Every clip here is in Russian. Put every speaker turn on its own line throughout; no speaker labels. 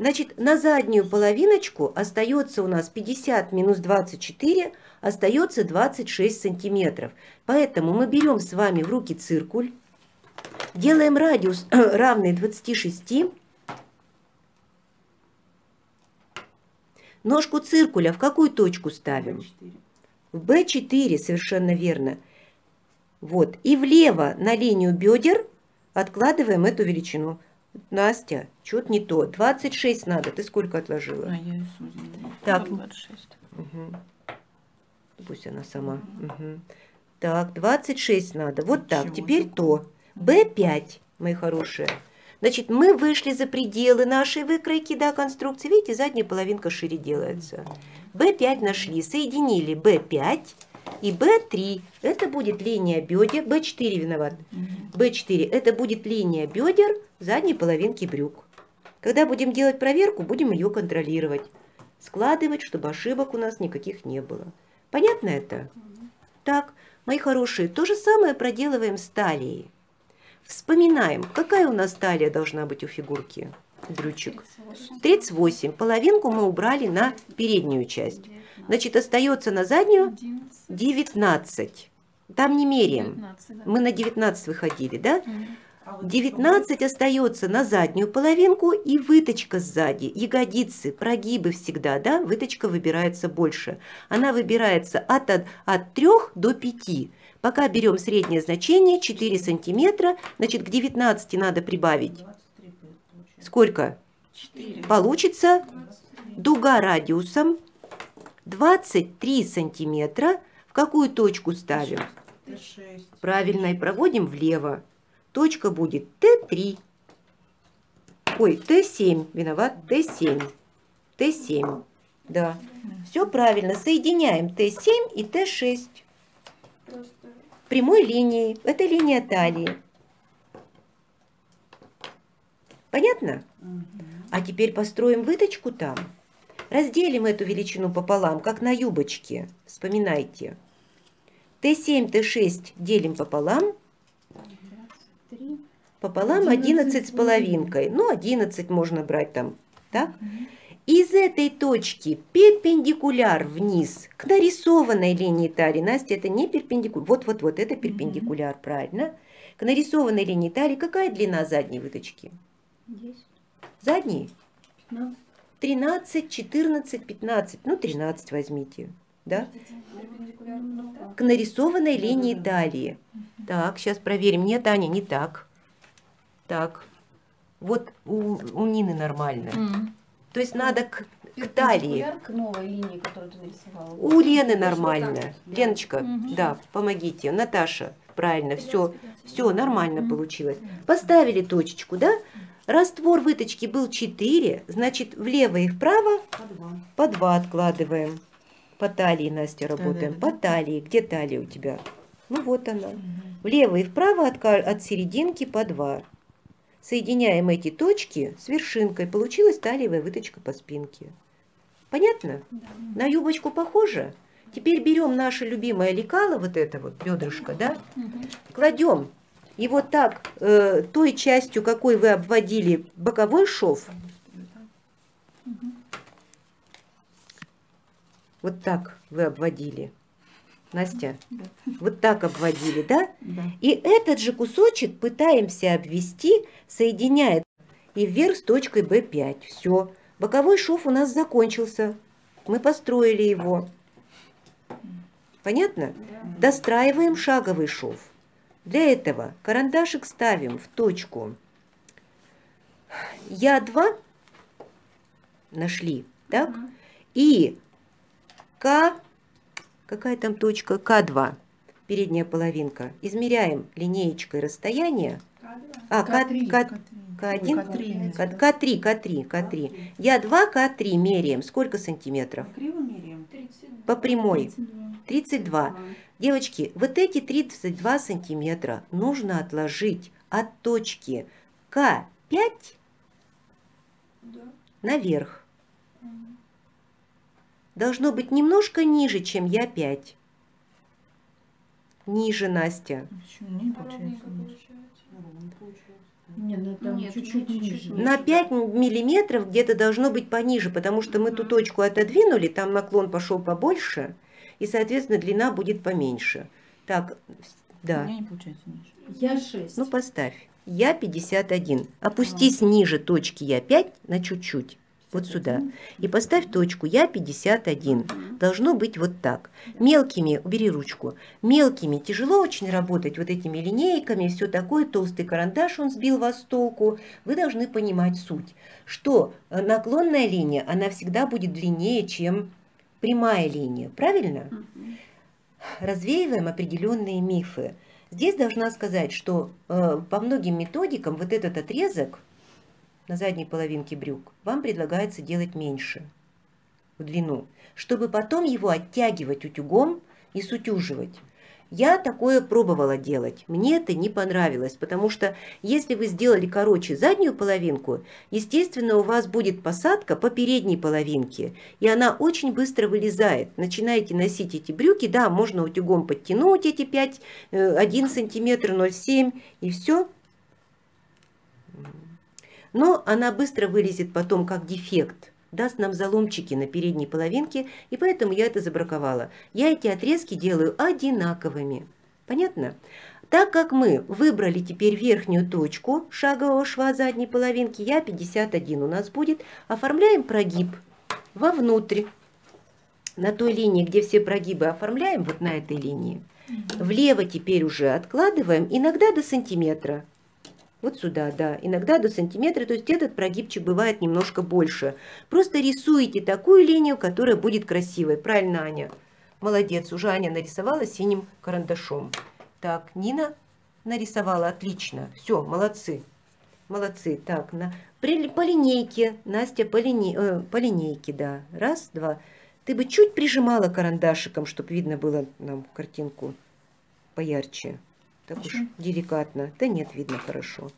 Значит, на заднюю половиночку остается у нас 50 минус 24, остается 26 сантиметров. Поэтому мы берем с вами в руки циркуль, делаем радиус равный 26, ножку циркуля в какую точку ставим? В B4, совершенно верно. Вот, и влево на линию бедер откладываем эту величину. Настя, что-то не то. 26 надо. Ты сколько отложила?
А я
Так.
26.
Угу. Пусть она сама. Угу. Так, 26 надо. Вот так.
Ничего
Теперь
себе.
то. Б5, мои хорошие. Значит, мы вышли за пределы нашей выкройки, да, конструкции. Видите, задняя половинка шире делается. Б5 нашли, соединили Б5 и Б3. Это будет линия бедер. Б4 виноват. B4 это будет линия бедер задней половинки брюк. Когда будем делать проверку, будем ее контролировать. Складывать, чтобы ошибок у нас никаких не было. Понятно это? Так, мои хорошие, то же самое проделываем с талией. Вспоминаем, какая у нас талия должна быть у фигурки, брючек. 38. Половинку мы убрали на переднюю часть. Значит, остается на заднюю 19. Там не меряем. Мы на 19 выходили, да? 19 остается на заднюю половинку и выточка сзади, ягодицы, прогибы всегда, да, выточка выбирается больше. Она выбирается от, от, от 3 до 5. Пока берем среднее значение 4 сантиметра, значит к 19 надо прибавить. Сколько? Получится дуга радиусом 23 сантиметра. В какую точку ставим? Правильно, и проводим влево. Точка будет Т3. Ой, Т7, виноват, Т7. Т7, да. Все правильно, соединяем Т7 и Т6 прямой линией. Это линия талии. Понятно? А теперь построим выточку там. Разделим эту величину пополам, как на юбочке. Вспоминайте. Т7, Т6 делим пополам. Пополам 11 с половинкой. Ну, 11 можно брать там. Так? Из этой точки перпендикуляр вниз к нарисованной линии талии. Настя, это не перпендикуляр. Вот-вот-вот, это перпендикуляр, правильно. К нарисованной линии талии какая длина задней выточки? Задней? 13, 14, 15. Ну, 13 возьмите. Да? К нарисованной линии талии. Так, сейчас проверим. Нет, Аня, не так. Так. Вот у, у Нины нормально. То есть надо к, к талии.
К новой линии, которую ты нарисовала.
У Лены нормально. Леночка, да, помогите. Наташа, правильно, все, все нормально получилось. Поставили точечку, да? Раствор выточки был 4, значит, влево и вправо по 2 откладываем. По талии, Настя, работаем. По талии. Где талия у тебя? Ну, вот она. Влево и вправо от, от серединки по 2. Соединяем эти точки с вершинкой. Получилась талиевая выточка по спинке. Понятно? На юбочку похоже? Теперь берем наше любимое лекало, вот это вот бедрышко, да? Кладем его так, э, той частью, какой вы обводили боковой шов. Вот так вы обводили. Настя, вот так обводили, да?
Да.
И этот же кусочек пытаемся обвести, соединяя и вверх с точкой B5. Все. Боковой шов у нас закончился. Мы построили его. Понятно? Достраиваем шаговый шов. Для этого карандашик ставим в точку Я2 нашли, так? И К, какая там точка? К2, передняя половинка. Измеряем линеечкой расстояние. А, К,
К3,
К,
К3.
К1,
К3.
К, К3, К3, К3. Я2, К3 меряем. Сколько сантиметров?
Криво меряем?
По прямой.
32.
32. Девочки, вот эти 32 сантиметра нужно отложить от точки К5 наверх. Должно быть немножко ниже, чем Я5. Ниже, Настя.
Еще не получается. Не, ну там
Нет,
чуть-чуть
ну, чуть-чуть
ниже.
ниже.
На 5 миллиметров где-то должно быть пониже, потому что мы ту точку отодвинули, там наклон пошел побольше, и, соответственно, длина будет поменьше. Так,
У
да.
меня не получается ниже.
Я 6.
Ну, поставь. Я 51. Опустись ниже точки Я 5 на чуть-чуть. Вот сюда. И поставь точку Я 51. Должно быть вот так. Мелкими, убери ручку, мелкими тяжело очень работать вот этими линейками, все такое, толстый карандаш, он сбил вас с толку. Вы должны понимать суть, что э, наклонная линия, она всегда будет длиннее, чем прямая линия. Правильно? Развеиваем определенные мифы. Здесь должна сказать, что э, по многим методикам вот этот отрезок на задней половинке брюк вам предлагается делать меньше в длину, чтобы потом его оттягивать утюгом и сутюживать. Я такое пробовала делать. Мне это не понравилось, потому что если вы сделали короче заднюю половинку, естественно, у вас будет посадка по передней половинке, и она очень быстро вылезает. Начинаете носить эти брюки, да, можно утюгом подтянуть эти 5, 1 сантиметр, 0,7 и все. Но она быстро вылезет потом как дефект, даст нам заломчики на передней половинке, и поэтому я это забраковала. Я эти отрезки делаю одинаковыми. Понятно? Так как мы выбрали теперь верхнюю точку шагового шва задней половинки, я 51 у нас будет, оформляем прогиб вовнутрь. На той линии, где все прогибы оформляем, вот на этой линии. Влево теперь уже откладываем, иногда до сантиметра. Вот сюда, да, иногда до сантиметра, то есть этот прогибчик бывает немножко больше. Просто рисуете такую линию, которая будет красивой. Правильно, Аня? Молодец, уже Аня нарисовала синим карандашом. Так, Нина нарисовала, отлично. Все, молодцы. Молодцы. Так, на, по линейке, Настя, по, лине, э, по линейке, да. Раз, два. Ты бы чуть прижимала карандашиком, чтобы видно было нам картинку поярче. Так уж деликатно. Да нет, видно хорошо.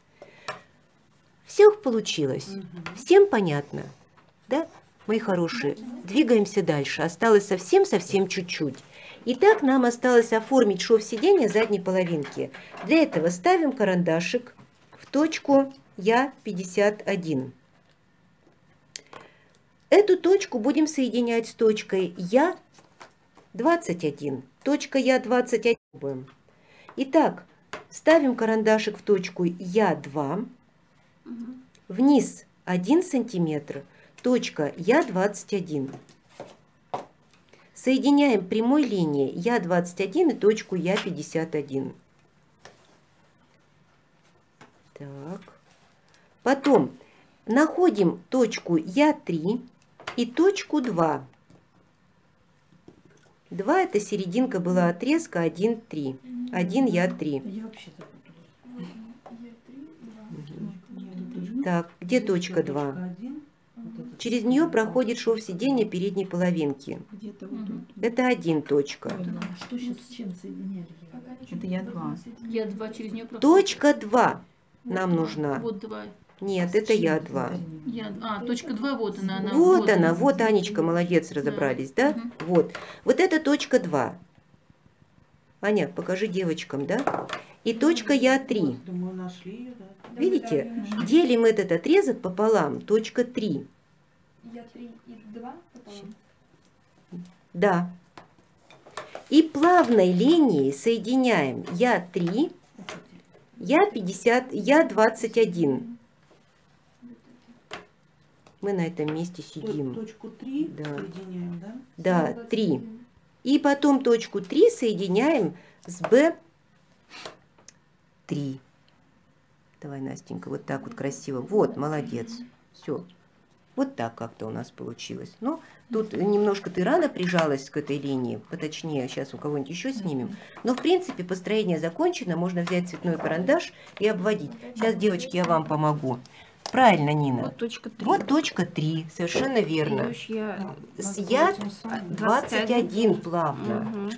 Все получилось. Всем понятно? Да, мои хорошие? Двигаемся дальше. Осталось совсем-совсем чуть-чуть. Итак, нам осталось оформить шов сиденья задней половинки. Для этого ставим карандашик в точку Я-51. Эту точку будем соединять с точкой Я-21. Точка Я-21 будем. Итак, ставим карандашик в точку Я-2.
Мгм.
Вниз 1 сантиметр. Точка Я-21. Соединяем прямой линией Я-21 и точку Я-51. Так. Потом находим точку Я-3 и точку 2. 2 это серединка была отрезка 1-3. 1 Я-3.
Я вообще.
Так, где точка 2?
один, вот этот
Через нее проходит шов сиденья передней половинки.
Где-то вот
Мгм.
тут.
Это один точка.
Что сейчас с чем соединяли?
Это я два.
Я два через нее проходит.
Точка 2
Вот
нам
два.
нужна.
Вот два.
Нет, это я 2.
Я... А, точка два, вот она. она
Вот она, вот Анечка, молодец, разобрались, да?
Мгм.
Вот. Вот это точка 2. Аня, покажи девочкам, да? И точка Я-3.
Думаю, нашли ее, да.
Видите? Делим этот отрезок пополам. Точка 3.
Я три и два пополам.
Да. И плавной линией соединяем Я-3, Я-50, Я-21. Мы на этом месте сидим.
Точку 3
Да.
соединяем, да?
Да, 3. И потом точку 3 соединяем с Б3. Давай, Настенька, вот так вот красиво. Вот, молодец. Все. Вот так как-то у нас получилось. Но тут немножко ты рано прижалась к этой линии, поточнее, сейчас у кого-нибудь еще снимем. Но, в принципе, построение закончено, можно взять цветной карандаш и обводить. Сейчас, девочки, я вам помогу. Правильно, Нина.
Вот точка три.
Вот точка 3, совершенно верно.
Я...
Я
этим самым.
21 плавно.
Мгм.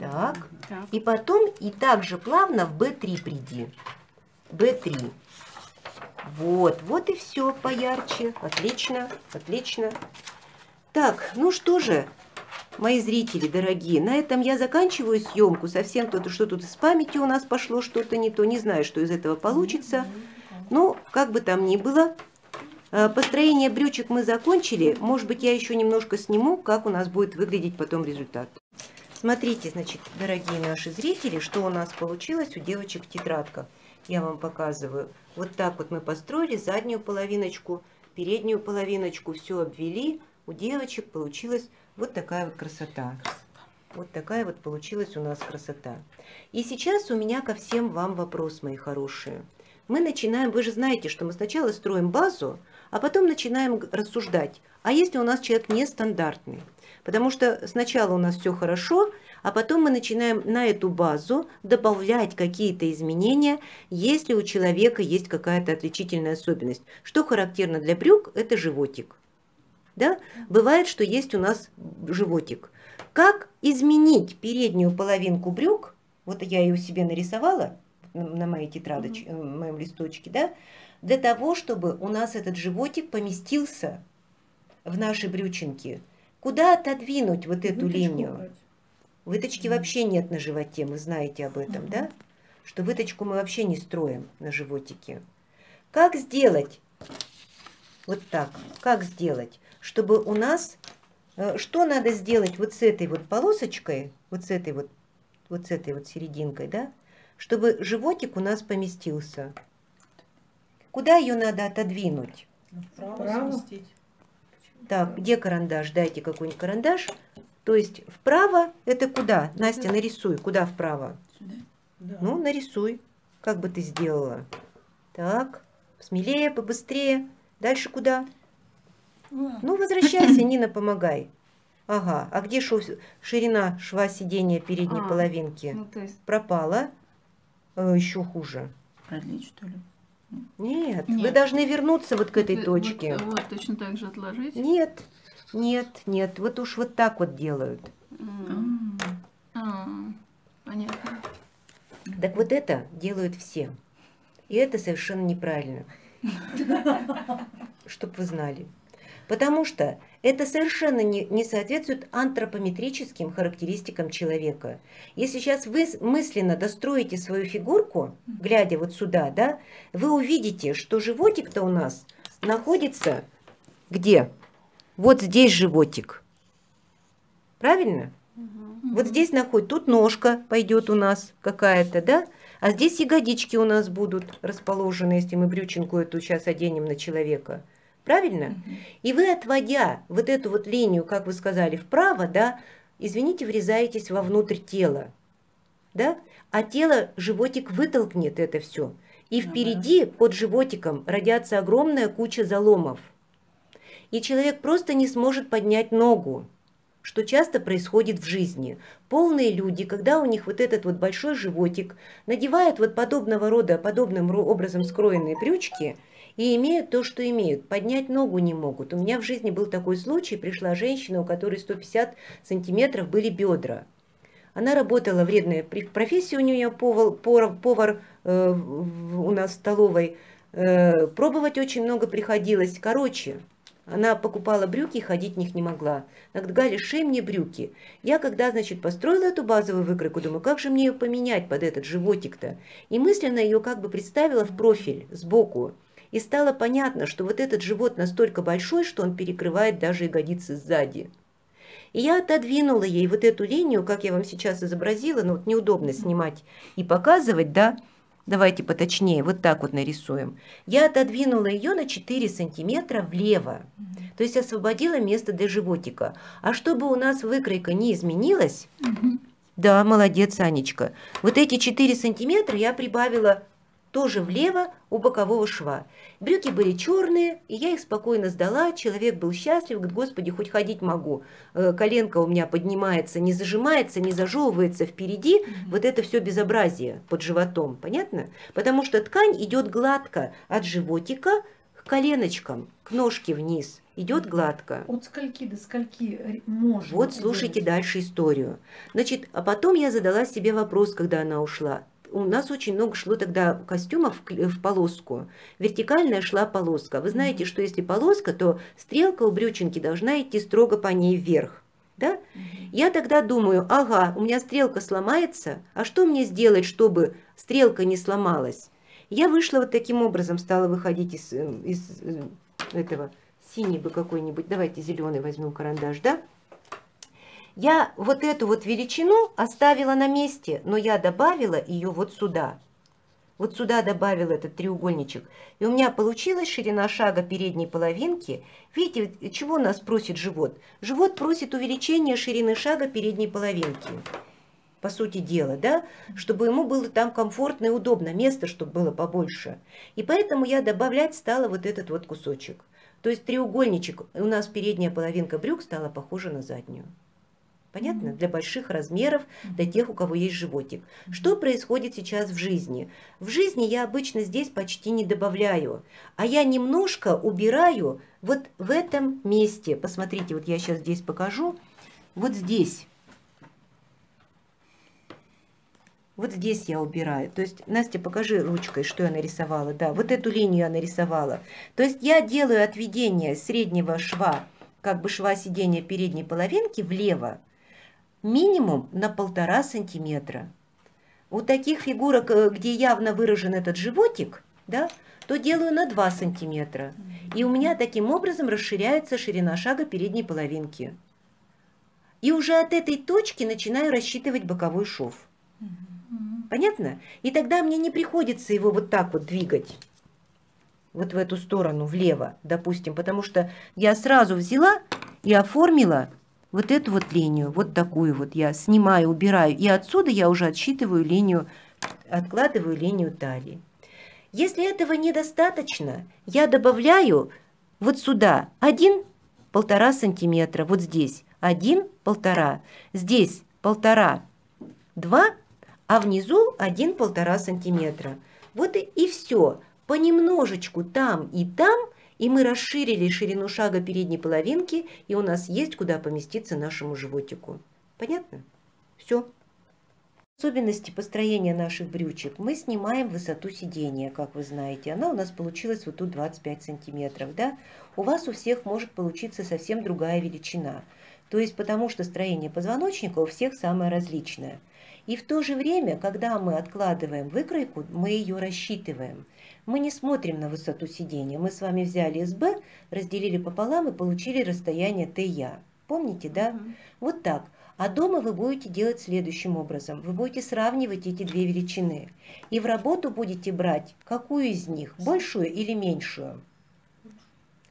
Так.
Так.
И потом и также плавно в B3 приди. B3. Вот, вот и все поярче. Отлично, отлично. Так, ну что же, мои зрители дорогие, на этом я заканчиваю съемку. Совсем то, что тут с памятью у нас пошло что-то не то. Не знаю, что из этого получится. Ну, как бы там ни было, э, построение брючек мы закончили. Может быть, я еще немножко сниму, как у нас будет выглядеть потом результат. Смотрите, значит, дорогие наши зрители, что у нас получилось у девочек в тетрадках. Я вам показываю. Вот так вот мы построили заднюю половиночку, переднюю половиночку, все обвели. У девочек получилась вот такая вот красота. Вот такая вот получилась у нас красота. И сейчас у меня ко всем вам вопрос, мои хорошие. Мы начинаем, вы же знаете, что мы сначала строим базу, а потом начинаем рассуждать, а если у нас человек нестандартный? Потому что сначала у нас все хорошо, а потом мы начинаем на эту базу добавлять какие-то изменения, если у человека есть какая-то отличительная особенность. Что характерно для брюк, это животик. Да? Бывает, что есть у нас животик. Как изменить переднюю половинку брюк? Вот я ее себе нарисовала на моей тетрадочке, э, в моем листочке, да? Для того, чтобы у нас этот животик поместился в наши брючинки. Куда отодвинуть вот эту
Выточку
линию?
брать.
Выточки вообще нет на животе, мы знаете об этом, да? Что выточку мы вообще не строим на животике. Как сделать? Вот так. Как сделать, чтобы у нас... э, Что надо сделать вот с этой вот полосочкой, вот с этой вот, вот с этой вот серединкой, да? Чтобы животик у нас поместился. Куда ее надо отодвинуть?
Вправо,
Вправо.
сместить.
Так, где карандаш? Дайте какой-нибудь карандаш. То есть вправо это куда? Настя, нарисуй. Куда вправо?
Сюда.
Да.
Ну, нарисуй. Как бы ты сделала? Так, смелее, побыстрее. Дальше куда? Ну, возвращайся, Нина, помогай. Ага, а где шо- ширина шва сидения передней
А,
половинки?
Ну, то есть,
Пропала. Э, еще хуже.
Продлить, что ли?
Нет, вы
Нет.
должны вернуться вот к этой
вот-
точке.
Вот, вот точно так же отложить.
Нет, нет, нет. Вот уж вот так вот делают.
А,
Понятно.
Так вот это делают все. И это совершенно неправильно. Чтоб вы знали. Потому что это совершенно не, не соответствует антропометрическим характеристикам человека. Если сейчас вы мысленно достроите свою фигурку, глядя вот сюда, да, вы увидите, что животик-то у нас находится где? Вот здесь животик. Правильно? Вот здесь находит, тут ножка пойдет у нас какая-то, да? А здесь ягодички у нас будут расположены, если мы брючинку эту сейчас оденем на человека. Правильно? И вы, отводя вот эту вот линию, как вы сказали, вправо, да, извините, врезаетесь вовнутрь тела. Да? А тело, животик вытолкнет это все. И
Ага.
впереди, под животиком, родятся огромная куча заломов. И человек просто не сможет поднять ногу что часто происходит в жизни. Полные люди, когда у них вот этот вот большой животик, надевают вот подобного рода, подобным образом скроенные брючки и имеют то, что имеют. Поднять ногу не могут. У меня в жизни был такой случай, пришла женщина, у которой 150 сантиметров были бедра. Она работала, вредная профессия у нее повар, повар, повар, э, у нас в столовой. Э, пробовать очень много приходилось. Короче, она покупала брюки и ходить в них не могла. Она говорит, Галя, шей мне брюки. Я когда, значит, построила эту базовую выкройку, думаю, как же мне ее поменять под этот животик-то? И мысленно ее как бы представила в профиль, сбоку. И стало понятно, что вот этот живот настолько большой, что он перекрывает даже ягодицы сзади. И я отодвинула ей вот эту линию, как я вам сейчас изобразила, но вот неудобно снимать и показывать, да? Давайте поточнее, вот так вот нарисуем. Я отодвинула ее на 4 сантиметра влево, то есть освободила место для животика. А чтобы у нас выкройка не изменилась, да, молодец, Анечка. Вот эти 4 сантиметра я прибавила тоже влево у бокового шва. Брюки были черные, и я их спокойно сдала. Человек был счастлив, говорит, господи, хоть ходить могу. Э, Коленка у меня поднимается, не зажимается, не зажевывается впереди. Вот это все безобразие под животом, понятно? Потому что ткань идет гладко от животика к коленочкам, к ножке вниз. Идет гладко.
От скольки до скольки можно?
Вот слушайте
делать?
дальше историю. Значит, а потом я задала себе вопрос, когда она ушла. У нас очень много шло тогда костюмов в полоску. Вертикальная шла полоска. Вы знаете, что если полоска, то стрелка у брючинки должна идти строго по ней вверх. Да? Я тогда думаю, ага, у меня стрелка сломается, а что мне сделать, чтобы стрелка не сломалась? Я вышла вот таким образом, стала выходить из, э, из э, этого, синий бы какой-нибудь, давайте зеленый возьмем карандаш, да? Я вот эту вот величину оставила на месте, но я добавила ее вот сюда. Вот сюда добавила этот треугольничек. И у меня получилась ширина шага передней половинки. Видите, чего нас просит живот? Живот просит увеличения ширины шага передней половинки. По сути дела, да? Чтобы ему было там комфортно и удобно, место, чтобы было побольше. И поэтому я добавлять стала вот этот вот кусочек. То есть треугольничек, у нас передняя половинка брюк стала похожа на заднюю. Понятно? Для больших размеров, для тех, у кого есть животик. Что происходит сейчас в жизни? В жизни я обычно здесь почти не добавляю, а я немножко убираю вот в этом месте. Посмотрите, вот я сейчас здесь покажу. Вот здесь. Вот здесь я убираю. То есть, Настя, покажи ручкой, что я нарисовала. Да, вот эту линию я нарисовала. То есть я делаю отведение среднего шва, как бы шва сидения передней половинки влево, минимум на полтора сантиметра. У таких фигурок, э, где явно выражен этот животик, да, то делаю на 2 сантиметра. И у меня таким образом расширяется ширина шага передней половинки. И уже от этой точки начинаю рассчитывать боковой шов. Понятно? И тогда мне не приходится его вот так вот двигать. Вот в эту сторону, влево, допустим. Потому что я сразу взяла и оформила вот эту вот линию, вот такую вот я снимаю, убираю, и отсюда я уже отсчитываю линию, откладываю линию талии. Если этого недостаточно, я добавляю вот сюда один полтора сантиметра, вот здесь один полтора, здесь полтора, два, а внизу один полтора сантиметра. Вот и, и все. Понемножечку там и там и мы расширили ширину шага передней половинки, и у нас есть куда поместиться нашему животику. Понятно? Все. Особенности построения наших брючек. Мы снимаем высоту сидения, как вы знаете. Она у нас получилась вот тут 25 сантиметров. Да? У вас у всех может получиться совсем другая величина. То есть потому что строение позвоночника у всех самое различное. И в то же время, когда мы откладываем выкройку, мы ее рассчитываем. Мы не смотрим на высоту сидения. Мы с вами взяли СБ, разделили пополам и получили расстояние ТЯ. Помните, да? Угу. Вот так. А дома вы будете делать следующим образом. Вы будете сравнивать эти две величины. И в работу будете брать какую из них, большую или меньшую?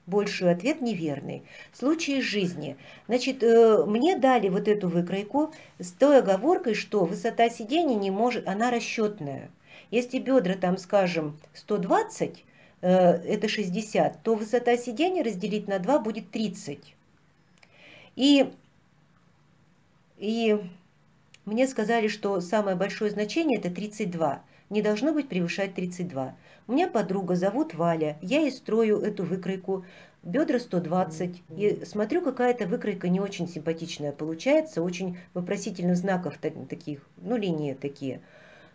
Большую ответ неверный. В случае жизни. Значит, э, мне дали вот эту выкройку с той оговоркой, что высота сидения не может, она расчетная. Если бедра там, скажем, 120, э, это 60, то высота сидения разделить на 2 будет 30. И, и мне сказали, что самое большое значение это 32. Не должно быть превышать 32. У меня подруга зовут Валя, я ей строю эту выкройку, бедра 120. И смотрю, какая-то выкройка не очень симпатичная получается, очень вопросительных знаков таких, ну линии такие.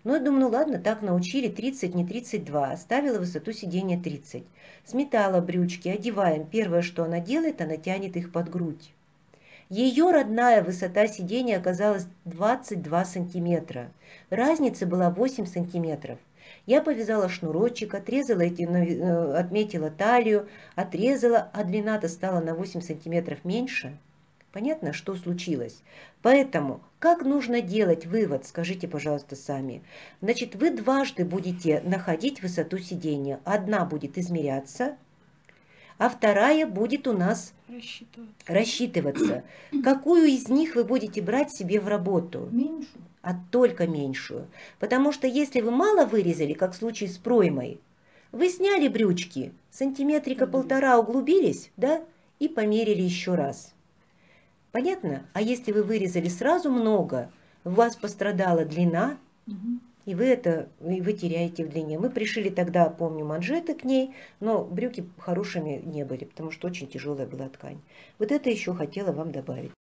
Ну, я думаю, ну ладно, так научили, 30, не 32. Оставила высоту сидения 30. Сметала брючки, одеваем. Первое, что она делает, она тянет их под грудь. Ее родная высота сидения оказалась 22 сантиметра. Разница была 8 сантиметров. Я повязала шнурочек, отрезала эти, э, отметила талию, отрезала, а длина-то стала на 8 сантиметров меньше – Понятно, что случилось? Поэтому, как нужно делать вывод, скажите, пожалуйста, сами. Значит, вы дважды будете находить высоту сидения. Одна будет измеряться, а вторая будет у нас рассчитываться. рассчитываться. Какую из них вы будете брать себе в работу?
Меньшую.
А только меньшую. Потому что если вы мало вырезали, как в случае с проймой, вы сняли брючки, сантиметрика полтора углубились, да, и померили еще раз. Понятно? А если вы вырезали сразу много, у вас пострадала длина, угу. И вы это и вы теряете в длине. Мы пришили тогда, помню, манжеты к ней, но брюки хорошими не были, потому что очень тяжелая была ткань. Вот это еще хотела вам добавить.